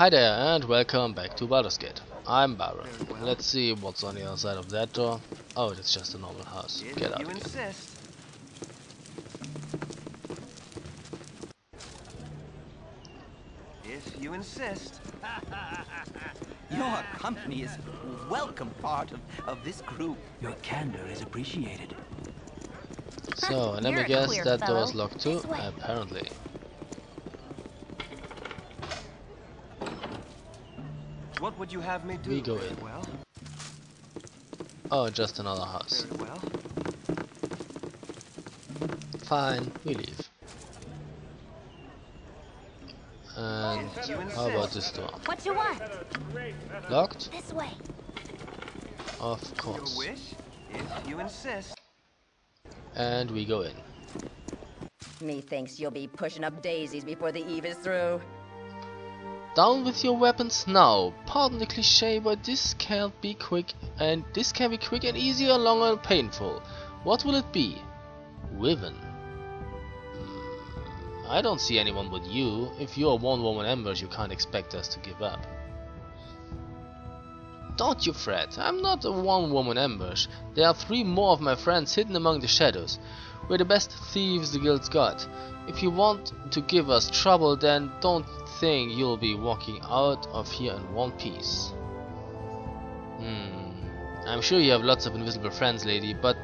Hi there and welcome back to Baldur's Gate. I'm Byron. Let's see what's on the other side of that door. Oh, it's just a normal house. If Get out you again. insist. If you insist. Your company is a welcome part of, of this group. Your candor is appreciated. So, and let me guess queer that door is locked too? Apparently. Would you have me do? We go in. Well, Oh, just another house. very well. Fine, we leave. And how about this door? What you want? Locked? This way. Of course. Your course. wish. If you insist. And we go in. Methinks you'll be pushing up daisies before the eve is through. Down with your weapons now. Pardon the cliche, but this can't be quick and this can be quick and easy or long and painful. What will it be? Hmm, I don't see anyone but you. If you're one-woman ambush, you can't expect us to give up. Don't you fret, I'm not a one-woman ambush. There are three more of my friends hidden among the shadows. We're the best thieves the guild's got. If you want to give us trouble, then don't think you'll be walking out of here in one piece. Hmm. I'm sure you have lots of invisible friends, lady, but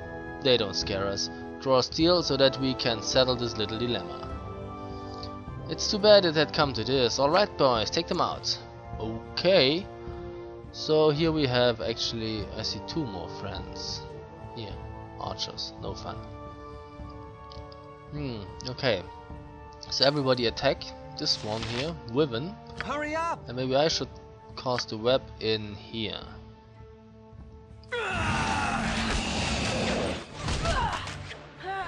they don't scare us. Draw steel so that we can settle this little dilemma. It's too bad it had come to this. Alright, boys, take them out. Okay. So here we have actually, I see two more friends. Here, archers, no fun. Hmm, okay. So everybody attack this one here, Wyvern, Hurry up! and maybe I should cast a web in here.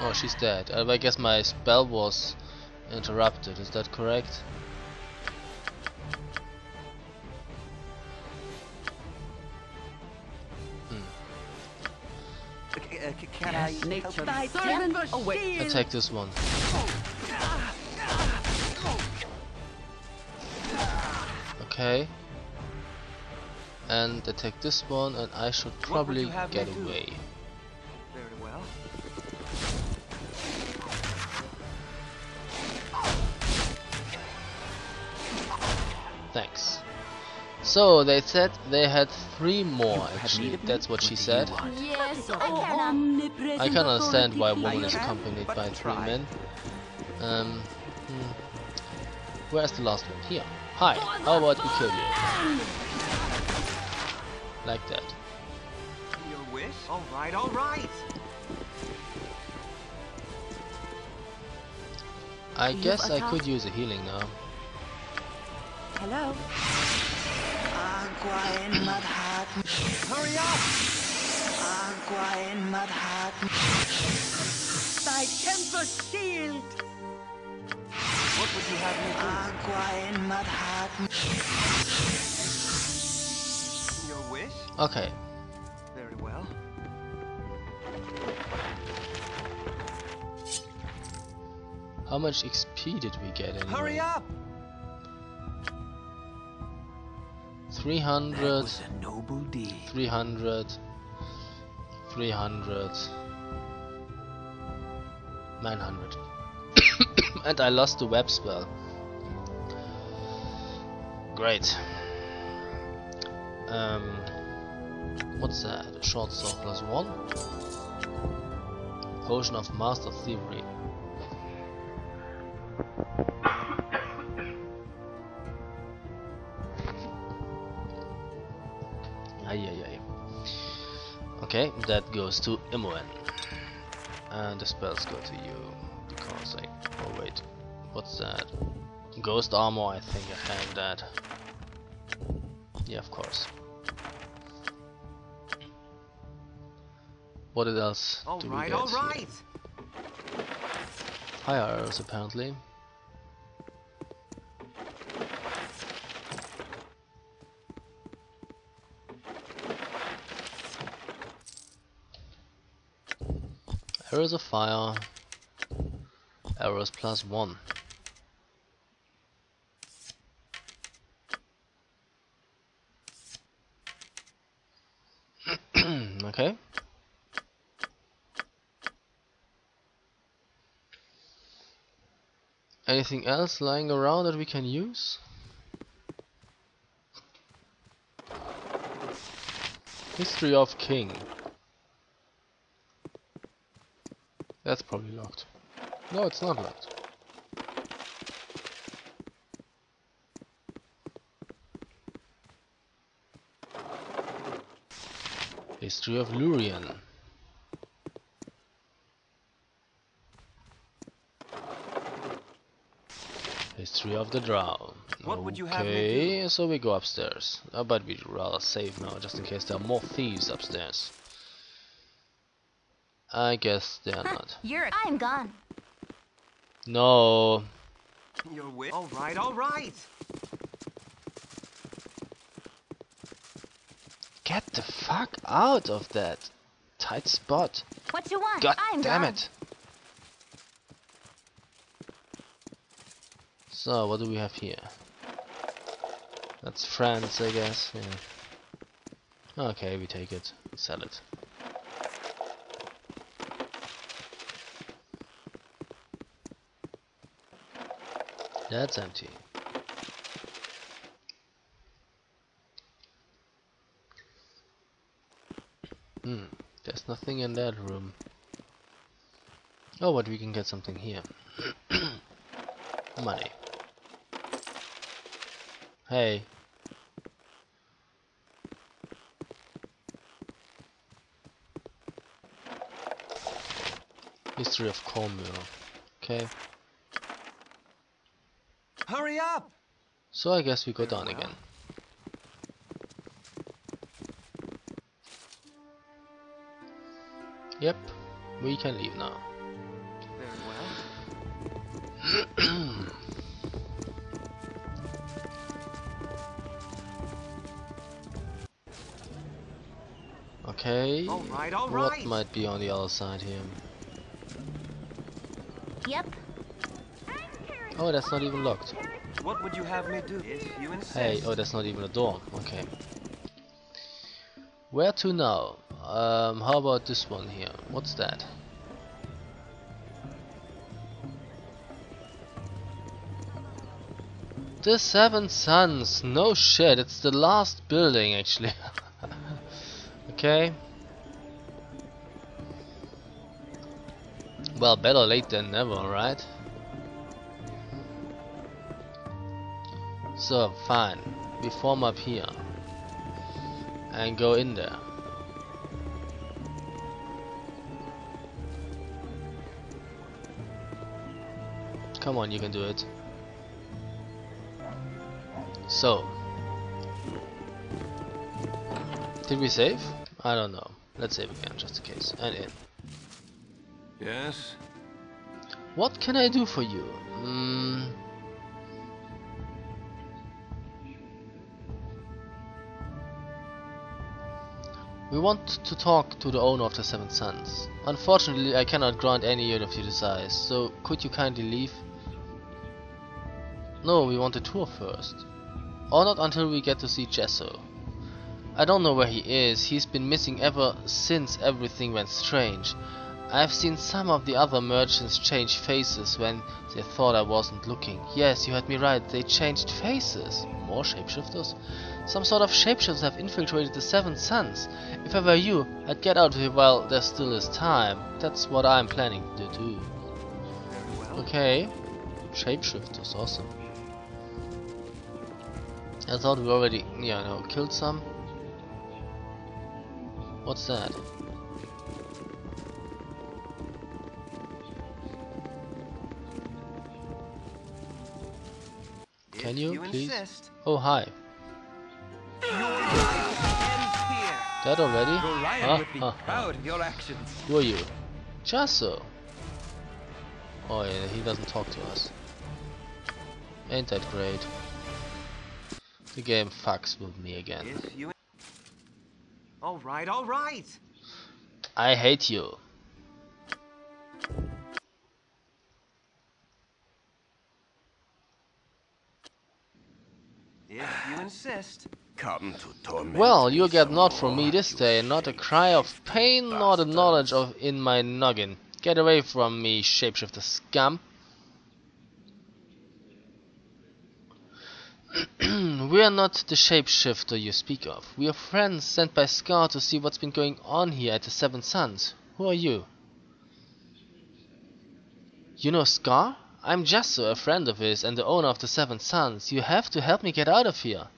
Oh, she's dead. Uh, I guess my spell was interrupted, is that correct? Uh, c- can I help you? servant Oh, wait. Attack this one. Okay. And attack this one, and I should probably you have get do? away. So they said they had three more actually. need of me? That's what What she said. Yes, Oh, I can. omnipresent I can understand why a woman is accompanied by three men. Um, hmm. Where's the last one? Here. Hi. How about we kill you? Like that. Your wish. All right, all right. I guess I could use a healing now. Hello. Agua en Manhattan. Hurry up! Agua en Manhattan. Thy tempest shield. What would you have me Agua en Manhattan. do? Your wish. Okay. Very well. How much XP did we get anyway? Hurry up! 300, That was a noble deed. 300, 300, 900. and I lost the web spell. Great. Um, what's that? Short sword plus one? Potion of Master Thievery. Okay, that goes to Imoen. And the spells go to you. Because I... Oh wait. What's that? Ghost armor, I think I have that. Yeah, of course. What else All do we right, get all right. Arrows apparently. There is a Fire, arrows plus one. okay. Anything else lying around that we can use? History of King. That's probably locked. No, it's not locked. History of Lurian. History of the Drow. What would you have me Okay, so we go upstairs. Uh, but we'd rather save now, just in case there are more thieves upstairs. I guess they're not. You're. I'm gone. No. You're with All right, all right. Get the fuck out of that tight spot. What you want? God I'm damn gone. it. So, what do we have here? That's France, I guess. Yeah. Okay, we take it. Sell it. That's empty. Hmm, there's nothing in that room. Oh, but we can get something here. Money. Hey. History of Cornwall. Okay. Hurry up. So I guess we go down again. Yep, we can leave now. Okay. All right, all What might be on the other side here? Yep. Oh, that's not even locked. What would you have me do? If you insist. Hey, oh, that's not even a door. Okay. Where to now? Um, how about this one here? What's that? The Seven Suns. No shit, it's the last building actually. okay. Well, better late than never, right? So, fine. We form up here. And go in there. Come on, you can do it. So. Did we save? I don't know. Let's save again, just in case. And in. Yes. What can I do for you? Mm, we want to talk to the owner of the Seven Suns. Unfortunately, I cannot grant any of your desires, so could you kindly leave? No, we want a tour first. Or not until we get to see Jesso. I don't know where he is, he's been missing ever since everything went strange. I've seen some of the other merchants change faces when they thought I wasn't looking. Yes, you heard me right, they changed faces. More shapeshifters? Some sort of shapeshifters have infiltrated the Seven Suns. If I were you, I'd get out of here while there still is time. That's what I'm planning to do. Okay. Shapeshifters, awesome. I thought we already, yeah, no, killed some. What's that? Can you, you please? insist. Oh, hi. Your life ends here. That already? Gorion Huh? Huh. proud of your actions. Who are you? Jhasso. Oh yeah, he doesn't talk to us. Ain't that great? The game fucks with me again. All right, all right. I hate you. If you insist. come to torment Well, you get some naught from me this day, not a cry of pain, nor the knowledge of in my noggin. Get away from me, shapeshifter scum. we are not the shapeshifter you speak of. We are friends sent by Scar to see what's been going on here at the Seven Suns. Who are you? You know Scar? I'm Jhasso, a friend of his and the owner of the Seven Suns. You have to help me get out of here.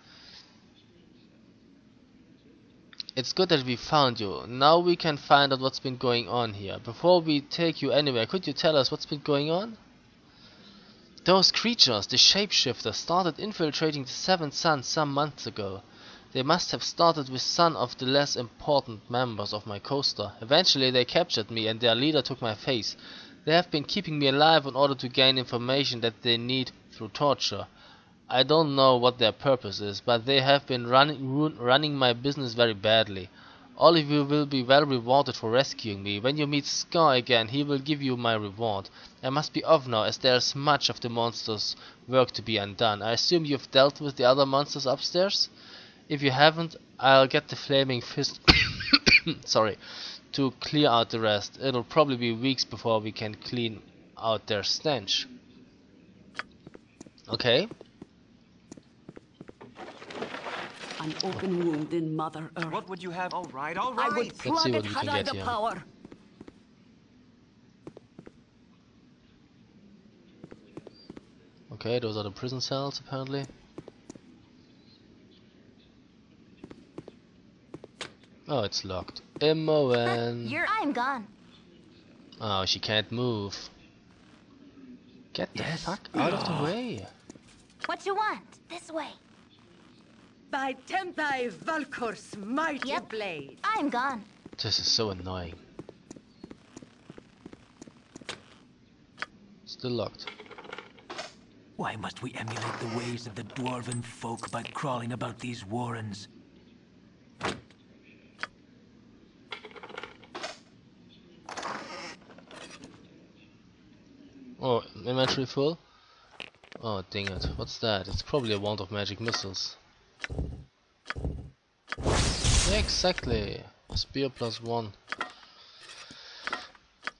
It's good that we found you. Now we can find out what's been going on here. Before we take you anywhere, could you tell us what's been going on? Those creatures, the shapeshifters, started infiltrating the Seven Suns some months ago. They must have started with some of the less important members of my coaster. Eventually they captured me and their leader took my face. They have been keeping me alive in order to gain information that they need through torture. I don't know what their purpose is, but they have been running, run, running my business very badly. All of you will be well rewarded for rescuing me. When you meet Scar again, he will give you my reward. I must be off now, as there is much of the monster's work to be undone. I assume you've dealt with the other monsters upstairs? If you haven't, I'll get the flaming fist sorry, to clear out the rest. It'll probably be weeks before we can clean out their stench. Okay. An open wound in Mother Earth. What would you have? All right, all right. I right. would see what it we had can I get the here. power. Okay, those are the prison cells apparently. Oh, it's locked. Imoen. You're I'm gone. Oh, she can't move. Get the Yes. fuck out of the way. What you want? This way. By Tempai Valkor's mighty Yep. blade. I'm gone. This is so annoying. Still locked. Why must we emulate the ways of the dwarven folk by crawling about these warrens? Oh, inventory full? Oh, dang it. What's that? It's probably a wand of magic missiles. Exactly. Spear plus one.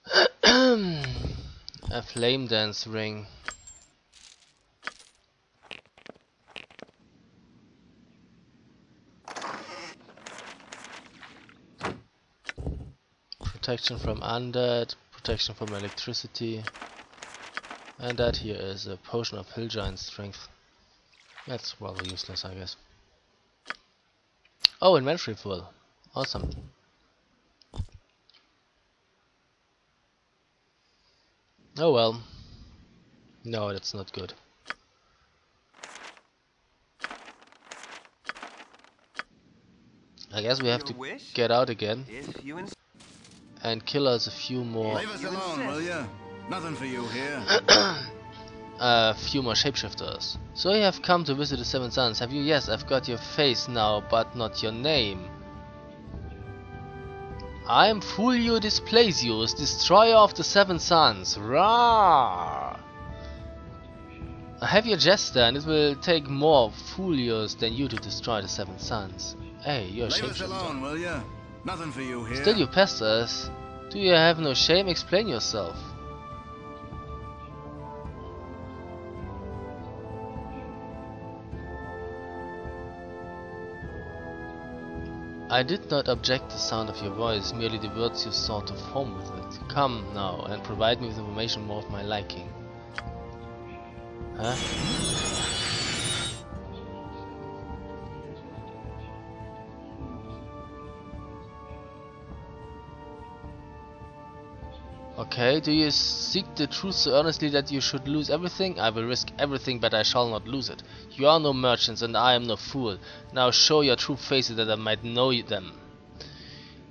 a flame dance ring. Protection from undead, protection from electricity. And that here is a potion of hill giant strength. That's rather useless, I guess. Oh, inventory full. Awesome. Oh well. No, that's not good. I guess we have to get out again If you ins- and kill us a few more Leave us alone, will ya? Nothing for you here. a few more shapeshifters. So you have come to visit the Seven Suns, have you? Yes, I've got your face now, but not your name. I am Fulio Displasius, destroyer of the Seven Suns. I have your jester, and it will take more Fulios than you to destroy the Seven Suns. Hey, you're a Leave us shapeshifter. alone, will ya? Nothing for you here. Still you pester us. Do you have no shame? Explain yourself. I did not object to the sound of your voice, merely the words you sought to form with it. Come now and provide me with information more of my liking. Huh? Okay, do you seek the truth so earnestly that you should lose everything? I will risk everything, but I shall not lose it. You are no merchants, and I am no fool. Now show your true faces that I might know them.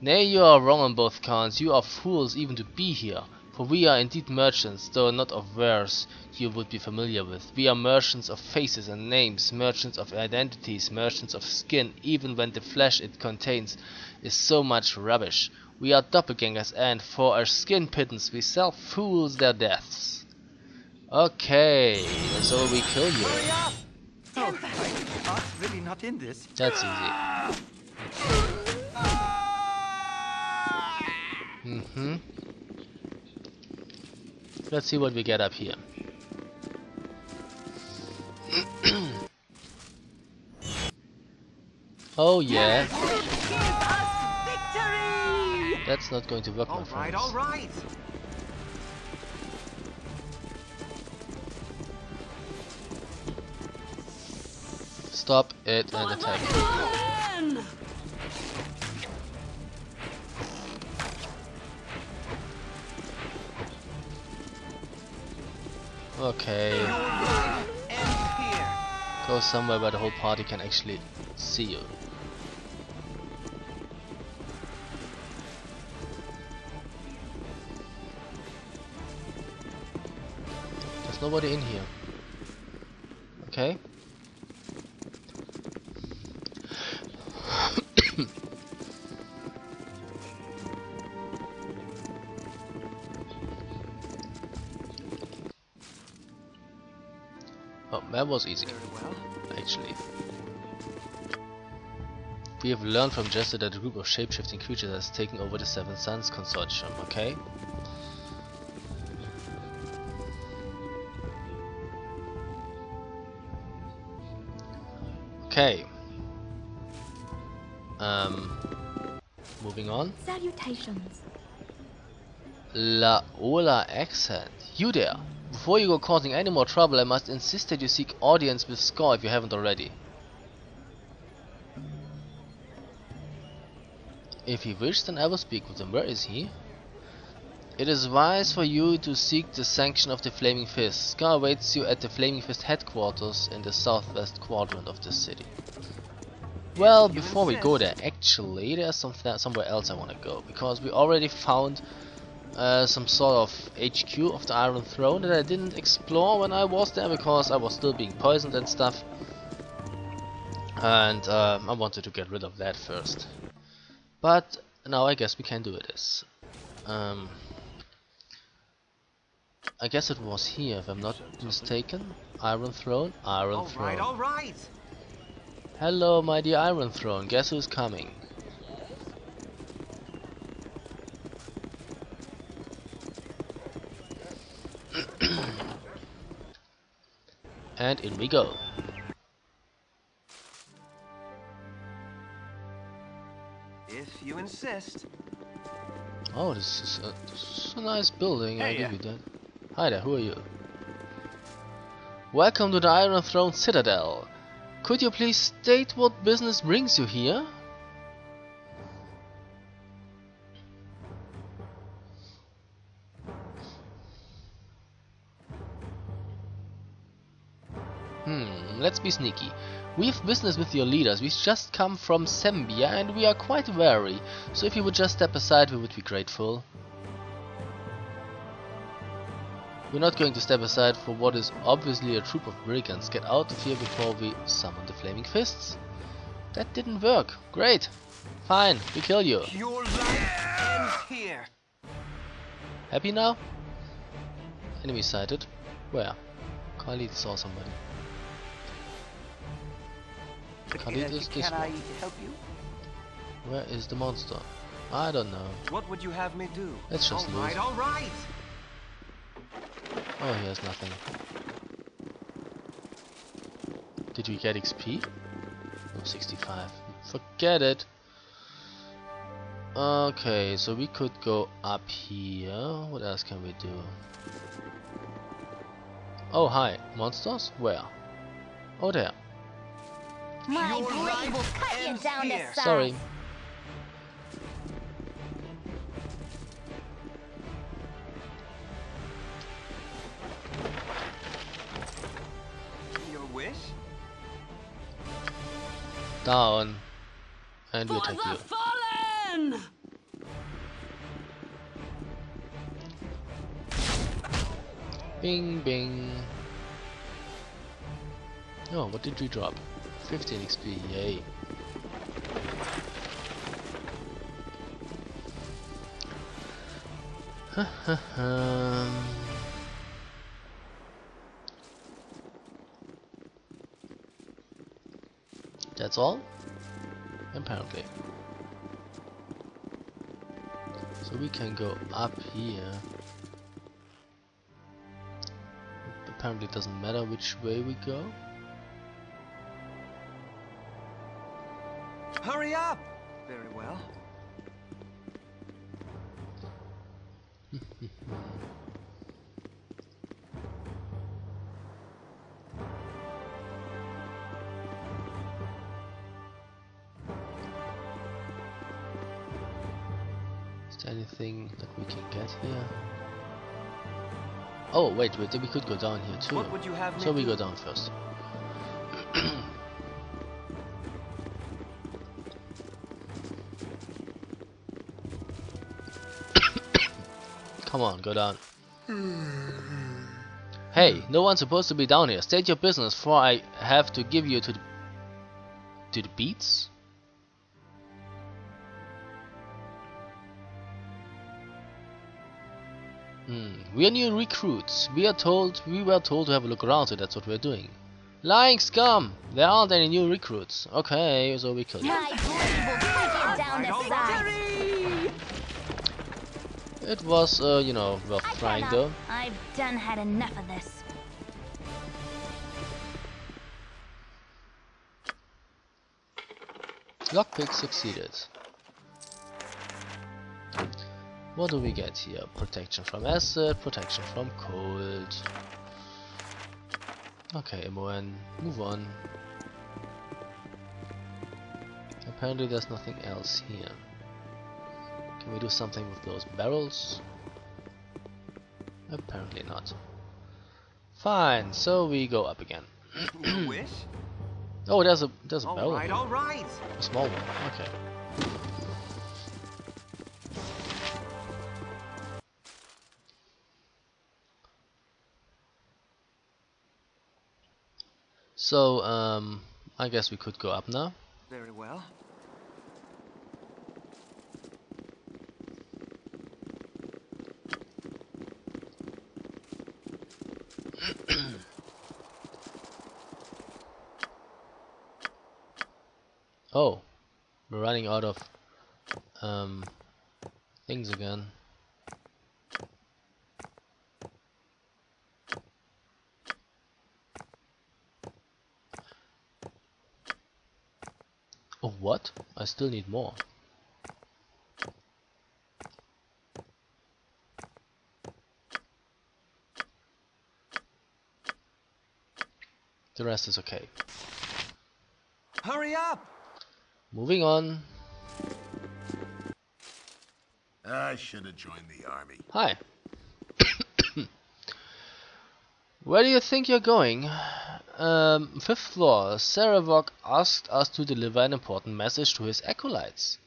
Nay, you are wrong on both counts. You are fools even to be here. For we are indeed merchants, though not of wares you would be familiar with. We are merchants of faces and names, merchants of identities, merchants of skin, even when the flesh it contains is so much rubbish. We are doppelgangers, and for a skin pittance we sell fools their deaths. Okay, so we kill you. Oh, really not in this. That's easy. Mm-hmm. Let's see what we get up here. oh yeah. That's not going to work, my All right, friends. all right. Stop it and attack. Okay. Go somewhere where the whole party can actually see you. There's nobody in here. Okay. oh, that was easy well. actually. We have learned from Jester that a group of shape-shifting creatures has taken over the Seven Suns Consortium, okay? Okay. Moving on. Salutations. La Ola accent. You there! Before you go causing any more trouble, I must insist that you seek audience with Scar if you haven't already. If he wishes, then I will speak with him. Where is he? It is wise for you to seek the sanction of the Flaming Fist. Scar awaits you at the Flaming Fist headquarters in the southwest quadrant of the city. Well, before we go there, actually, there's some somewhere else I want to go because we already found uh, some sort of HQ of the Iron Throne that I didn't explore when I was there because I was still being poisoned and stuff. And um, I wanted to get rid of that first. But now I guess we can do this. Um, I guess it was here, if I'm not mistaken. Iron Throne, Iron All Throne. right, all right. Hello, my dear Iron Throne. Guess who's coming? and in we go. If you insist. Oh, this is a, this is a nice building. I Hey, give uh, you that. Hi there. Who are you? Welcome to the Iron Throne Citadel. Could you please state what business brings you here? Hmm, let's be sneaky. We have business with your leaders. We've just come from Sembia and we are quite wary. So if you would just step aside, we would be grateful. We're not going to step aside for what is obviously a troop of brigands. Get out of here before we summon the flaming fists. That didn't work. Great. Fine, we kill you. Your life ends here. Happy now? Enemy sighted. Where? Khalid saw somebody. Khalid is this Can I help you? Where is the monster? I don't know. What would you have me do? Let's just all lose. right, all right. Oh, he has nothing. Did we get XP? No, 65. Forget it. Okay, so we could go up here. What else can we do? Oh, hi. Monsters? Where? Oh, there. My blade will cut you down here. to size. Sorry. Down. And we attack you. fallen! Bing, bing. Oh, what did we drop? 15 XP, yay. um, That's all? Apparently. So we can go up here. Apparently it doesn't matter which way we go. Hurry up! Very well. Wait, wait, we could go down here too. What would you have So we go down first. Come on, go down. hey, no one's supposed to be down here. State your business, for I have to give you to the to the beats. Hmm. We are new recruits. We are told we were told to have a look around, so that's what we're doing. Lying scum! There aren't any new recruits. Okay, so we killed you. My blade will cut you down to. It was, uh, you know, worth I trying cannot. though. I've done had enough of this. Lockpick succeeded. What do we get here? Protection from acid, protection from cold. Okay, MON, move on. Apparently there's nothing else here. Can we do something with those barrels? Apparently not. Fine, so we go up again. Wish? Oh, there's a there's a All barrel. Right, all right. A small one. Okay. So, um, I guess we could go up now. Very well. Oh, we're running out of um things again. Oh, what? I still need more. The rest is okay. Hurry up! Moving on. I should have joined the army. Hi. Where do you think you're going? Um, fifth floor. Sarevok asked us to deliver an important message to his acolytes.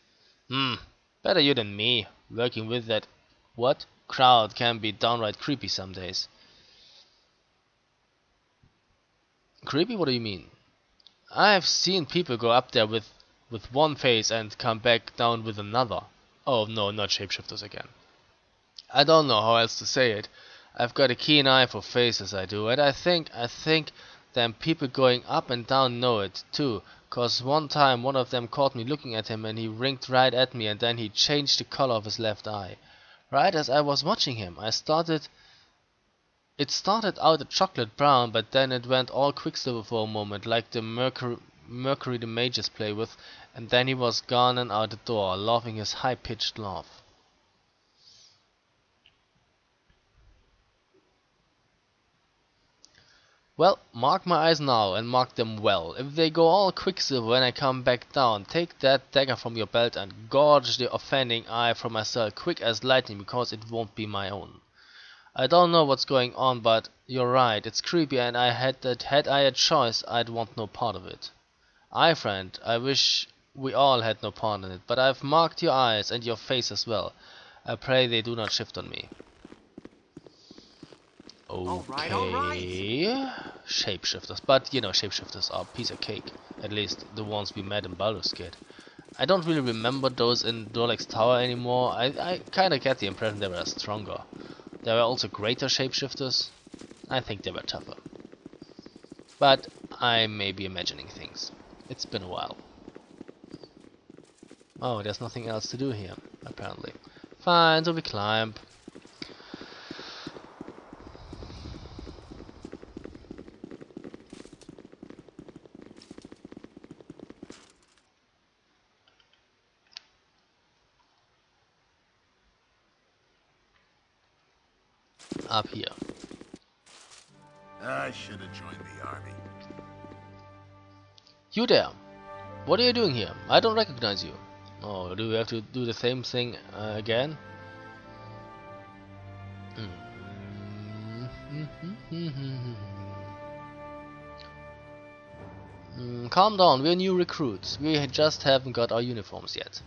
Hmm, better you than me. Working with that what crowd can be downright creepy some days. Creepy? What do you mean? I've seen people go up there with with one face and come back down with another. Oh no, not shapeshifters again. I don't know how else to say it. I've got a keen eye for faces, I do, and I think, I think them people going up and down know it too. Cause one time one of them caught me looking at him and he winked right at me and then he changed the color of his left eye. Right as I was watching him, I started. It started out a chocolate brown, but then it went all quicksilver for a moment, like the Mercury, Mercury the Mages play with, and then he was gone and out the door, laughing his high-pitched laugh. Well, mark my eyes now, and mark them well. If they go all quicksilver when I come back down, take that dagger from your belt and gorge the offending eye from my cell quick as lightning, because it won't be my own. I don't know what's going on, but you're right, it's creepy, and I had that had I a choice, I'd want no part of it. Aye, friend, I wish we all had no part in it, but I've marked your eyes and your face as well. I pray they do not shift on me. All right, all right. Okay. Shapeshifters. But, you know, shapeshifters are a piece of cake. At least the ones we met in Baldur's Gate. I don't really remember those in Durlag's Tower anymore. I, I kinda get the impression they were stronger. There were also greater shapeshifters. I think they were tougher. But I may be imagining things. It's been a while. Oh, there's nothing else to do here, apparently. Fine, so we climb. Up here. I should have joined the army. You there! What are you doing here? I don't recognize you. Oh, do we have to do the same thing uh, again? Mm, calm down, we're new recruits. We just haven't got our uniforms yet.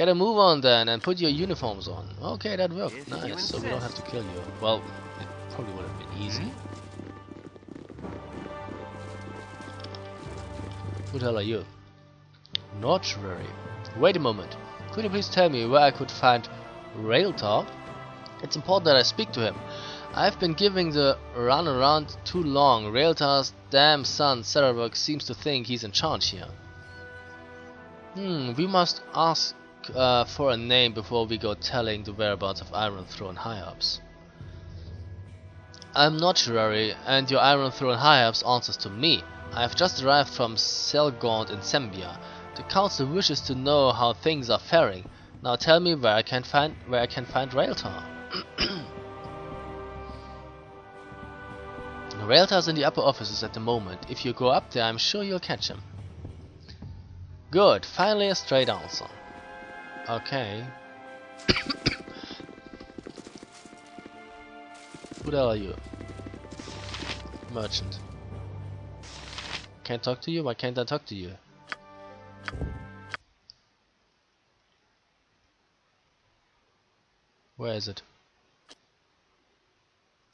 Get a move on then and put your uniforms on. Okay, that worked. If nice, so we don't have to kill you. Well, it probably would have been easy. Who the hell are you? Mortuary. Wait a moment. Could you please tell me where I could find Rieltar? It's important that I speak to him. I've been giving the run around too long. Rieltar's damn son, Sarevok, seems to think he's in charge here. Hmm, we must ask uh, for a name before we go telling the whereabouts of Iron Throne high-ups. I'm Mortuary, and your Iron Throne high-ups answers to me. I have just arrived from Selgaunt in Sembia. The council wishes to know how things are faring. Now tell me where I can find where I can find Rieltar. Rieltar's in the upper offices at the moment. If you go up there, I'm sure you'll catch him. Good. Finally, a straight answer. Okay. Who the hell are you? Merchant. Can't talk to you? Why can't I talk to you? Where is it?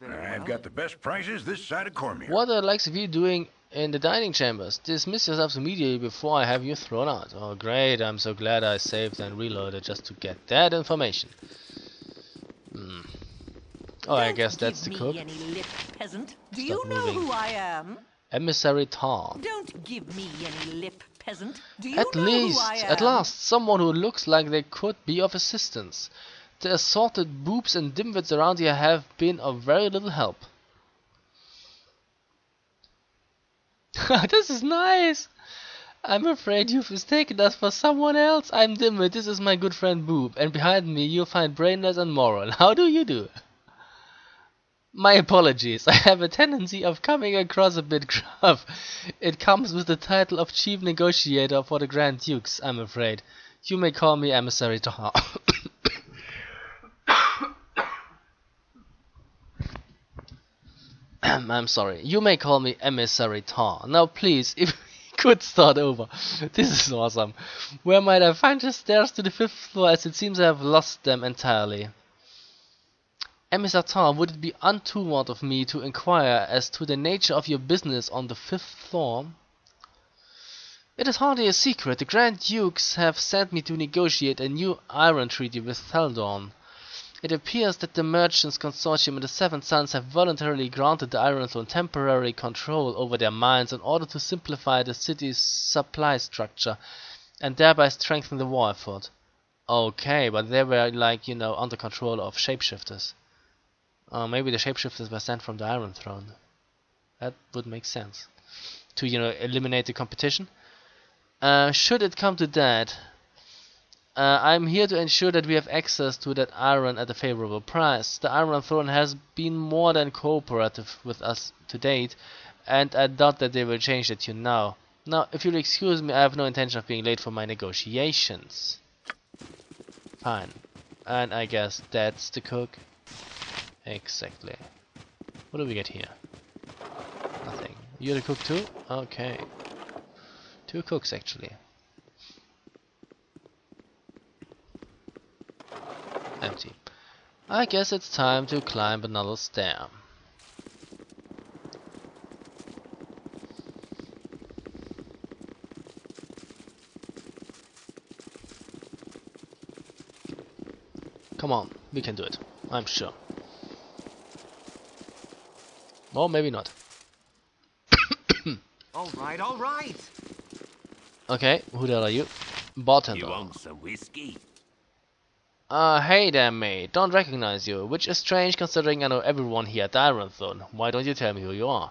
I've got the best prices this side of Cormyr. What are the likes of you doing in the dining chambers? Dismiss yourselves immediately before I have you thrown out. Oh great, I'm so glad I saved and reloaded just to get that information. Hmm. Oh, I Don't guess that's the cook. Any lip, peasant. Do Stop you know moving. who I am? Emissary Tar. Don't give me any lip, peasant. Do you At know least, who I am? at last, someone who looks like they could be of assistance. The assorted boobs and dimwits around here have been of very little help. this is nice! I'm afraid you've mistaken us for someone else. I'm Dimwit, this is my good friend Boob, and behind me you'll find Brainless and Moral. How do you do? My apologies, I have a tendency of coming across a bit gruff. It comes with the title of Chief Negotiator for the Grand Dukes, I'm afraid. You may call me Emissary Tar. I'm sorry. You may call me Emissary Tar. Now please, if we could start over. This is awesome. Where might I find the stairs to the fifth floor as it seems I have lost them entirely? Emissary Tar, would it be untoward of me to inquire as to the nature of your business on the fifth floor? It is hardly a secret. The Grand Dukes have sent me to negotiate a new iron treaty with Thaldorn. It appears that the Merchants Consortium and the Seven Suns have voluntarily granted the Iron Throne temporary control over their mines in order to simplify the city's supply structure and thereby strengthen the war effort. Okay, but they were like, you know, under control of shapeshifters. Uh, maybe the shapeshifters were sent from the Iron Throne. That would make sense. To, you know, eliminate the competition. Uh, should it come to that, uh, I'm here to ensure that we have access to that iron at a favorable price. The Iron Throne has been more than cooperative with us to date, and I doubt that they will change that tune now. Now, if you'll excuse me, I have no intention of being late for my negotiations. Fine. And I guess that's the cook. Exactly. What do we get here? Nothing. You're the cook too? Okay. Two cooks actually. Empty. I guess it's time to climb another stair. Come on, we can do it. I'm sure. Or maybe not. All right, all right. Okay, who the hell are you? Bartender. You want some whiskey? Uh, hey there, mate. Don't recognize you, which is strange considering I know everyone here at Iron Throne. Why don't you tell me who you are?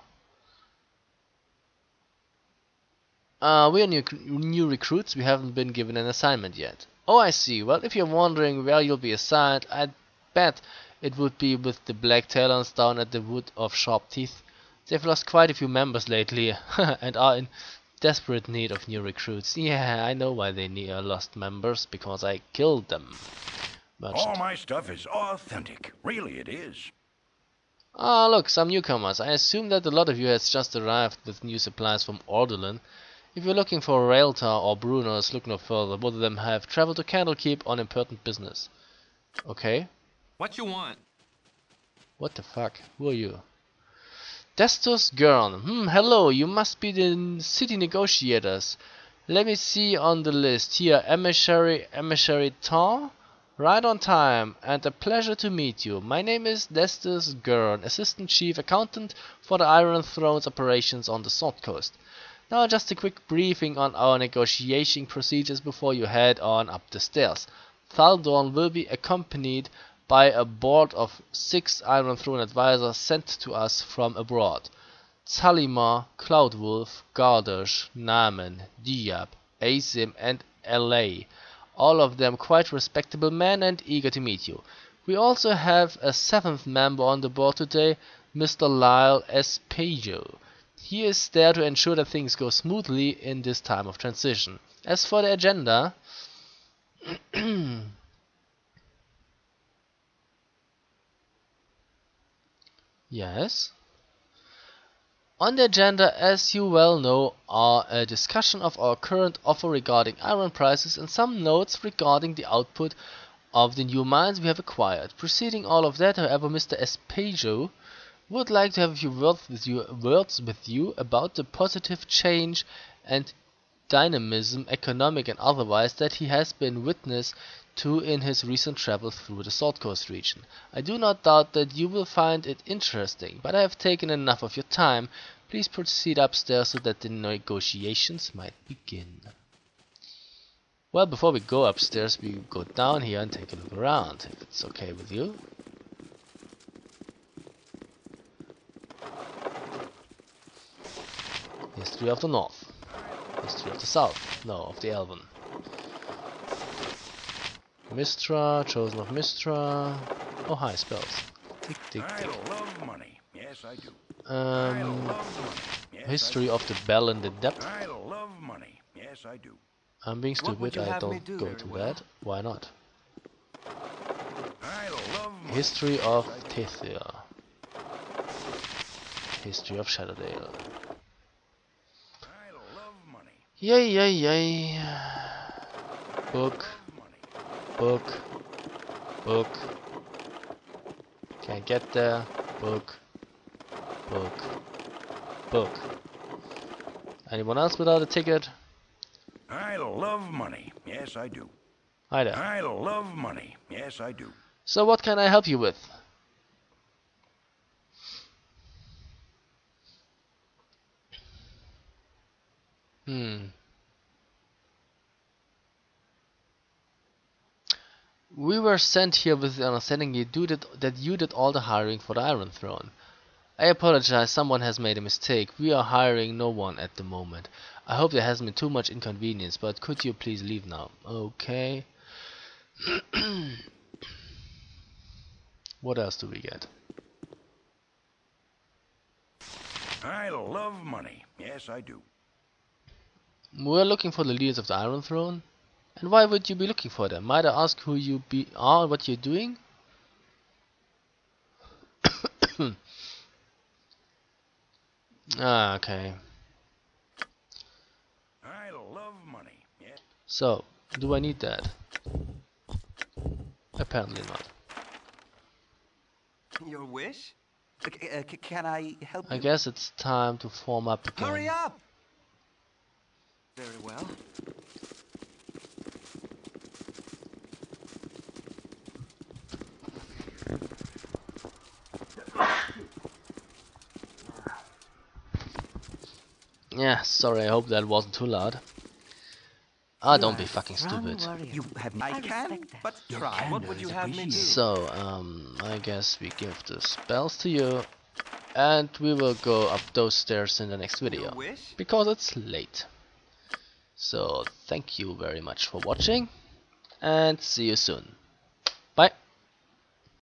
Uh, we are new, new recruits. We haven't been given an assignment yet. Oh, I see. Well, if you're wondering where you'll be assigned, I'd bet it would be with the Black Talons down at the Wood of Sharp Teeth. They've lost quite a few members lately, and are in desperate need of new recruits. Yeah, I know why they need uh, lost members, because I killed them. Merchant. All my stuff is authentic. Really, it is. Ah, look, some newcomers. I assume that a lot of you has just arrived with new supplies from Ordulin. If you're looking for Rieltar or Brunos, look no further. Both of them have traveled to Candlekeep on important business. Okay. What you want? What the fuck? Who are you? Destus Gurn. Hmm, hello, you must be the city negotiators. Let me see on the list. Here, Emissary, Emissary Tar? Right on time, and a pleasure to meet you. My name is Destus Gurn, Assistant Chief Accountant for the Iron Throne's operations on the Sword Coast. Now just a quick briefing on our negotiation procedures before you head on up the stairs. Thaldorn will be accompanied by a board of six Iron Throne advisors sent to us from abroad. Zhalimar, Cloudwulfe, Gardush, Naaman, Diyab, Aasim and Alai. All of them quite respectable men and eager to meet you. We also have a seventh member on the board today, Mr. Lyle Espejo. He is there to ensure that things go smoothly in this time of transition. As for the agenda, yes. On the agenda, as you well know, are a discussion of our current offer regarding iron prices and some notes regarding the output of the new mines we have acquired. Preceding all of that, however, Mr. Espejo would like to have a few words with you, words with you about the positive change and dynamism, economic and otherwise, that he has been witness to in his recent travels through the Sword Coast region. I do not doubt that you will find it interesting, but I have taken enough of your time. Please proceed upstairs so that the negotiations might begin. Well, before we go upstairs, we go down here and take a look around, if it's okay with you. History of the North. History of the South. No, of the Elven. Mystra, Chosen of Mystra. Oh, hi, spells. Tick, tick, I love money. Yes, I do. Um. Yes, history I of the Bell in the Depth. I love money. Yes, I do. I'm being stupid, I don't do? go Very to well. that. Why not? I love money. History of Tethyr. History of Shadowdale. I love money. Yay, yay, yay. Book, Money. Book, book. Can't get there. Book, book, book. Anyone else without a ticket? I love money. Yes, I do. Hi there. I love money. Yes, I do. So what can I help you with? Hmm. Sent here with the understanding you do that, that you did all the hiring for the Iron Throne. I apologize, someone has made a mistake. We are hiring no one at the moment. I hope there hasn't been too much inconvenience, but could you please leave now? Okay. what else do we get? I love money. Yes, I do. We're looking for the leaders of the Iron Throne. And why would you be looking for them? Might I ask who you be are and what you're doing? ah, okay. I love money. Yes. So, do I need that? Apparently not. Your wish? C- uh, can I help I you? guess it's time to form up again. Hurry up! Very well. Yeah, sorry, I hope that wasn't too loud. Ah, don't be fucking stupid. You have. I, can, respect but try. What would you have me do? So, um, I guess we give the spells to you, and we will go up those stairs in the next video, because it's late. So, thank you very much for watching, and see you soon.